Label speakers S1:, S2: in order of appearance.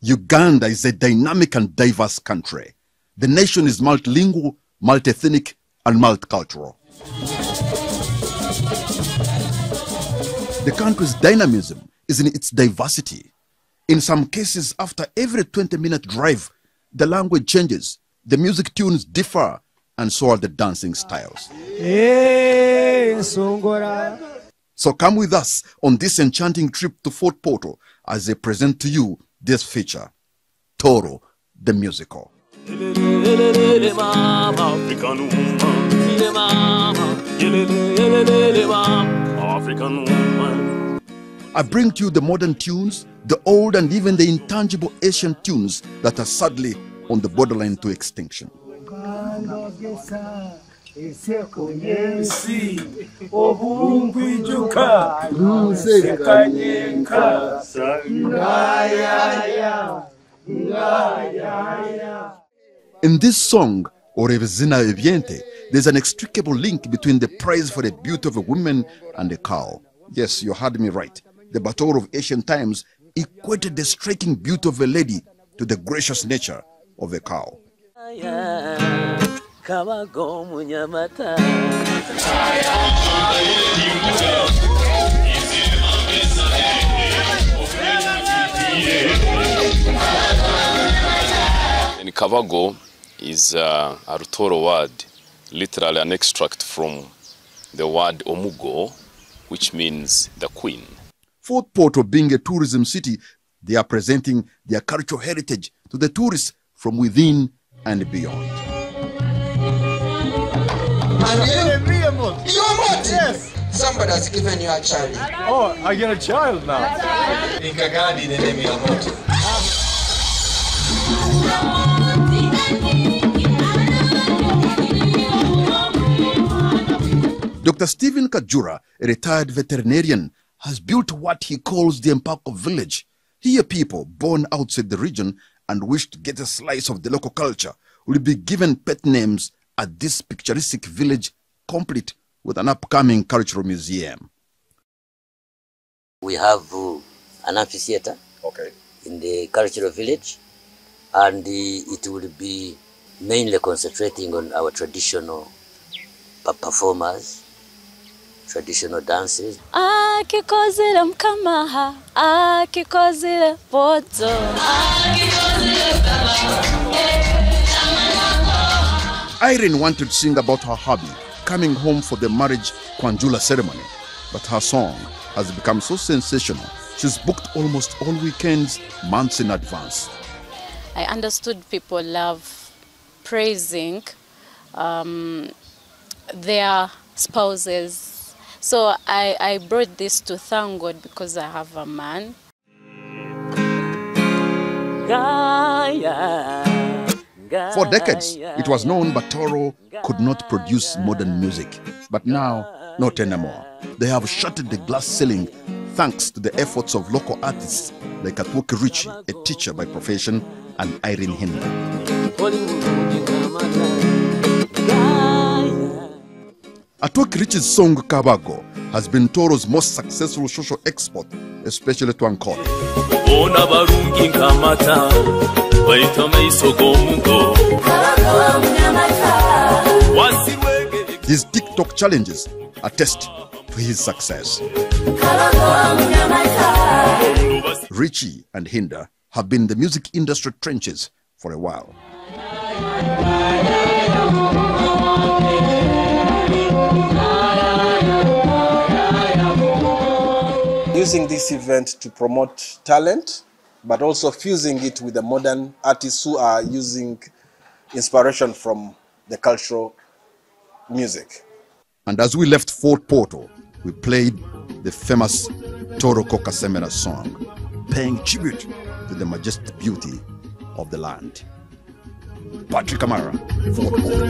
S1: Uganda is a dynamic and diverse country. The nation is multilingual, multi-ethnic, and multicultural. The country's dynamism is in its diversity. In some cases, after every 20 minute drive, the language changes, the music tunes differ, and so are the dancing styles. So come with us on this enchanting trip to Fort Portal as I present to you this feature, Toro the Musical.
S2: African woman. African woman.
S1: I bring to you the modern tunes, the old and even the intangible ancient tunes that are sadly on the borderline to extinction. In this song, Orevzina Eviente, there's an inextricable link between the praise for the beauty of a woman and a cow. Yes, you heard me right. The Batoro of ancient times equated the striking beauty of a lady to the gracious nature of a cow.
S3: Kabago munyamata
S4: Kabago is uh, a Rutoro word, literally an extract from the word Omugo, which means the queen.
S1: Fort Portal being a tourism city, they are presenting their cultural heritage to the tourists from within and beyond.
S5: And you, you're Martin. Yes. Somebody has given you a child.
S6: Oh, I get a child now.
S5: In Kagadi, the name is Moti.
S1: Dr. Stephen Kajura, a retired veterinarian, has built what he calls the Empaako village. Here, people born outside the region and wish to get a slice of the local culture will be given pet names at this picturesque village, complete with an upcoming cultural museum.
S3: we have uh, an amphitheater
S1: Okay.
S3: in the cultural village and uh, it will be mainly concentrating on our traditional performers traditional dances
S7: akikozile mkamaha akikozile bodzo
S1: Irene wanted to sing about her hobby, coming home for the marriage Kwanjula ceremony, but her song has become so sensational, she's booked almost all weekends months in advance.
S7: i understood people love praising um, their spouses so I, I brought this to thank god because i have a man
S1: For decades, it was known Batoro could not produce modern music, but now, not anymore. They have shattered the glass ceiling thanks to the efforts of local artists like Atwoki Richie, a teacher by profession, and Irene.
S3: Hollywood,
S1: Atwoki Richie's song Kabago has been Toro's most successful social export, especially to Ankole.
S2: bona barungi nkamata bayita amaiso g'omugo wasirwege
S1: His TikTok challenges attest to his success. Richie and Hinder have been in the music industry trenches for a while.
S8: using this event to promote talent, but also fusing it with the modern artists who are using inspiration from the cultural music.
S1: And as we left Fort Portal, we played the famous Toro Coca Semena song, paying tribute to the majestic beauty of the land. Patrick Kamara, Fort Portal.